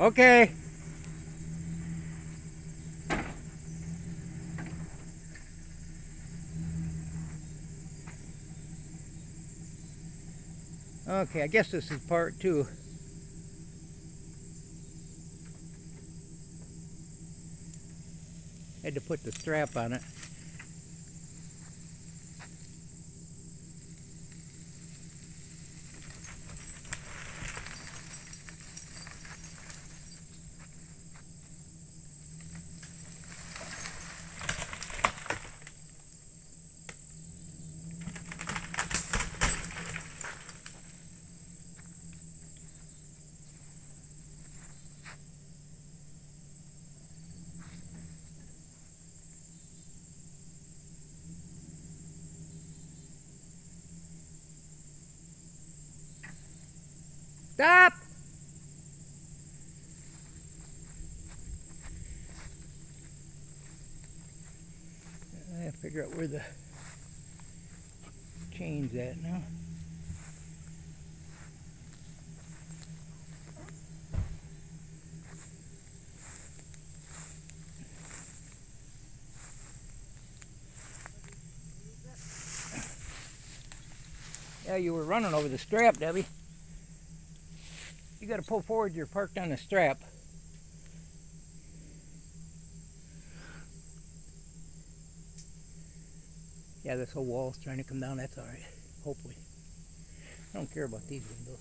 Okay. Okay, I guess this is part two. Had to put the strap on it. Stop! I have to figure out where the chain's at now. Yeah, you were running over the strap, Debbie. Got to pull forward you're parked on the strap. Yeah, this whole wall's trying to come down. That's all right. Hopefully. I don't care about these windows.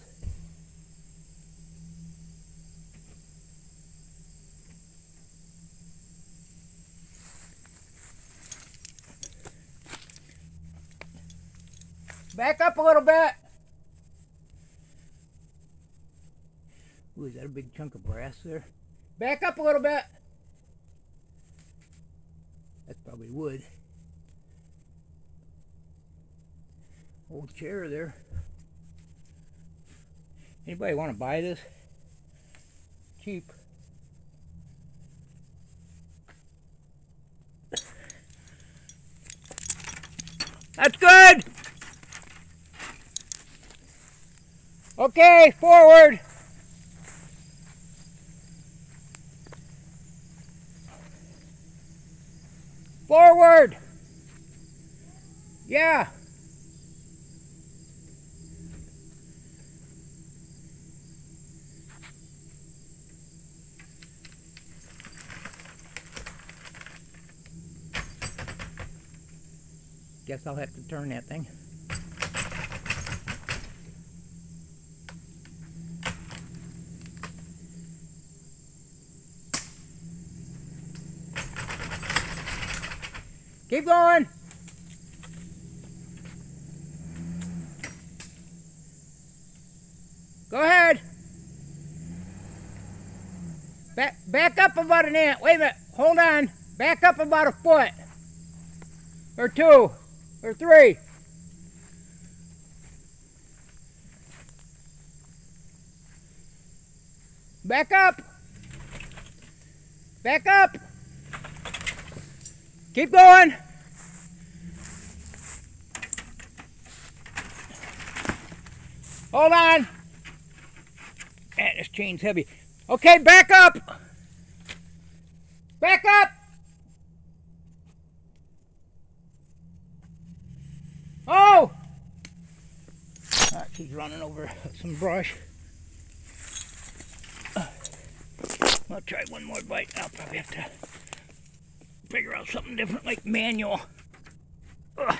Back up a little bit. Ooh, is that a big chunk of brass there? Back up a little bit. That's probably wood. Old chair there. Anybody want to buy this? Cheap. That's good. Okay, forward. Forward! Yeah! Guess I'll have to turn that thing. Keep going. Go ahead. Back, back up about an inch. Wait a minute. Hold on. Back up about a foot. Or two. Or three. Back up. Back up. Keep going. Hold on. Man, this chain's heavy. Okay, back up. Back up. Oh! Ah, she's running over some brush. I'll try one more bite. I'll probably have to figure out something different like manual. Ugh.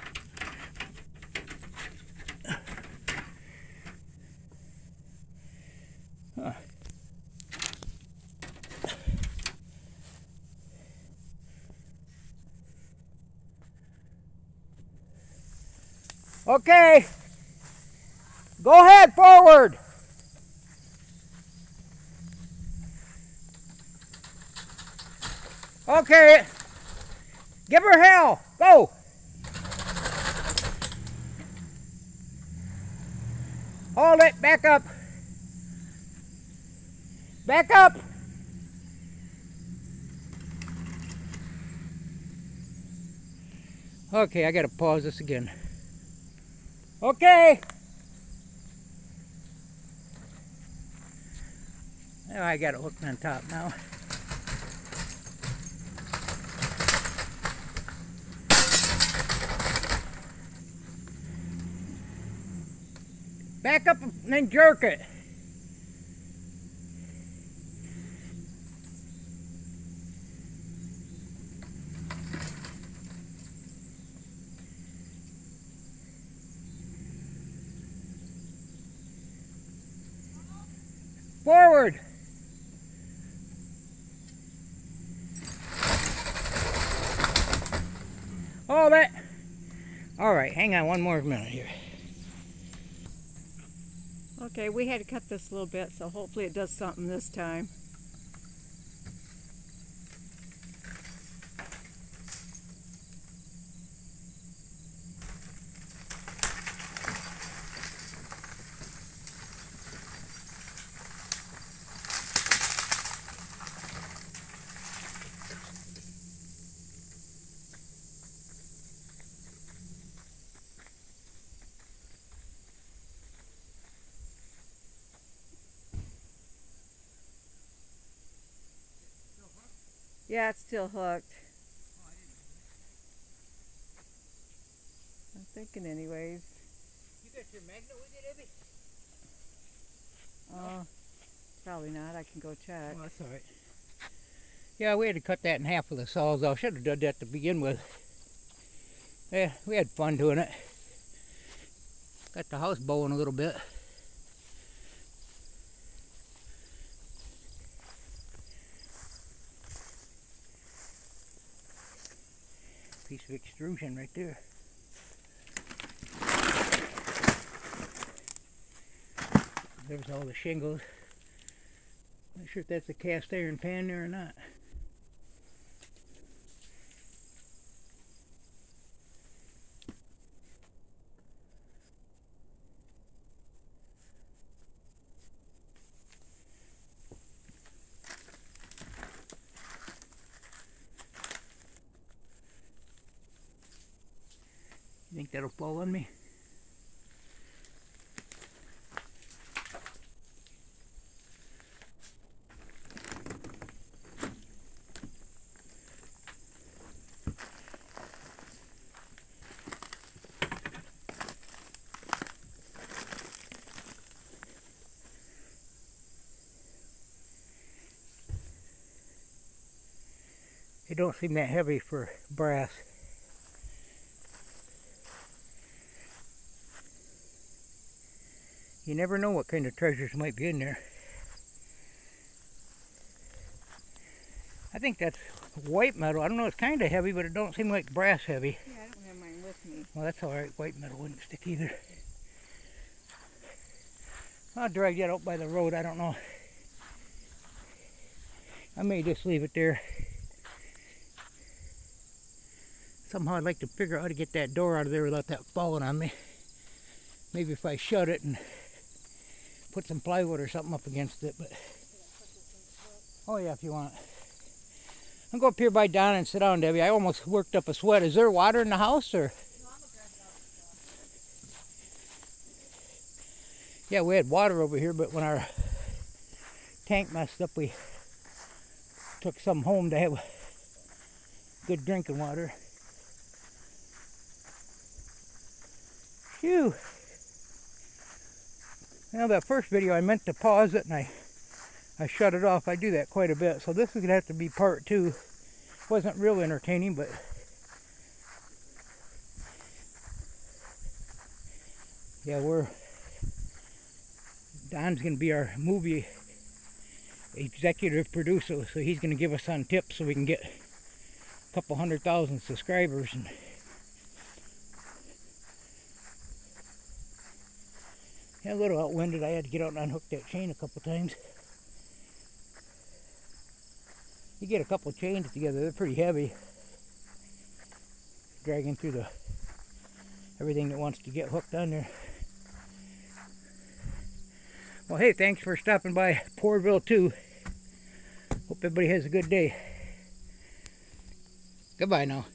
Okay. Go ahead, forward. Okay. Give her hell. Go. Hold it. Back up. Back up. Okay, I gotta pause this again. Okay. Oh, I got it hooked on top now. Back up and then jerk it. Forward. All that. All right, hang on one more minute here. Okay, we had to cut this a little bit, so hopefully it does something this time. Yeah, it's still hooked. I'm thinking anyways. You got your magnet with you, Debbie? Uh, probably not. I can go check. Oh, that's all right. Yeah, we had to cut that in half with the sawzall. Should have done that to begin with. Yeah, we had fun doing it. Got the house bowing a little bit. Piece of extrusion right there. There's all the shingles. Not sure if that's a cast iron pan there or not. Think that'll fall on me? They don't seem that heavy for brass. You never know what kind of treasures might be in there. I think that's white metal. I don't know, it's kind of heavy, but it don't seem like brass heavy. Yeah, I don't have mine with me. Well, that's all right. White metal wouldn't stick either. I'll drag that out by the road. I don't know. I may just leave it there. Somehow I'd like to figure out how to get that door out of there without that falling on me. Maybe if I shut it and put some plywood or something up against it, but oh yeah, if you want. I'll go up here by Don and sit down, Debbie. I almost worked up a sweat. Is there water in the house or? Yeah, we had water over here, but when our tank messed up, we took some home to have good drinking water. Phew. Now that first video I meant to pause it and I I shut it off. I do that quite a bit. So this is gonna have to be part two. Wasn't real entertaining, but yeah, we're Don's gonna be our movie executive producer, so he's gonna give us on tips so we can get a couple hundred thousand subscribers and Yeah, a little outwinded. I had to get out and unhook that chain a couple times. You get a couple chains together, they're pretty heavy. Dragging through the everything that wants to get hooked on there. Well, hey, thanks for stopping by Poorville 2. Hope everybody has a good day. Goodbye now.